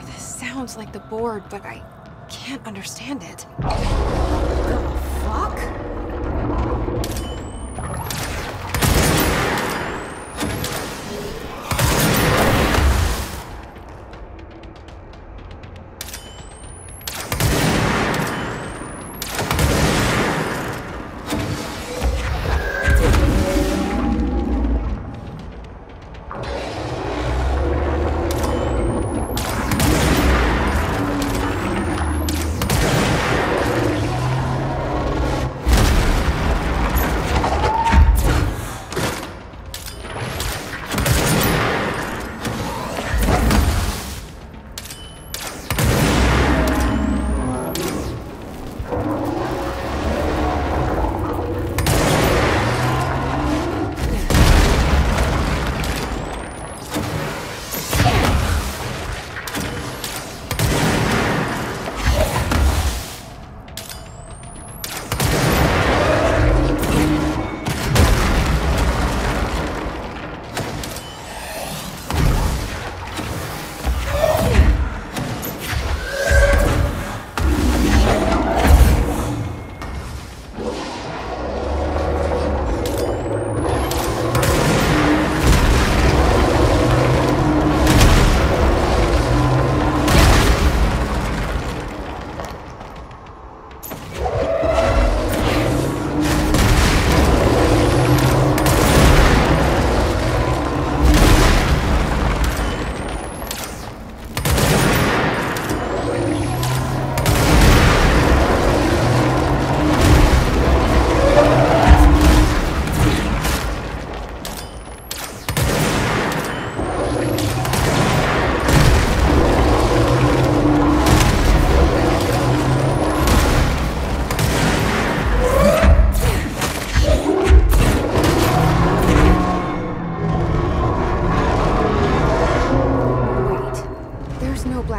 This sounds like the board, but I can't understand it. The fuck?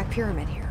Pyramid here.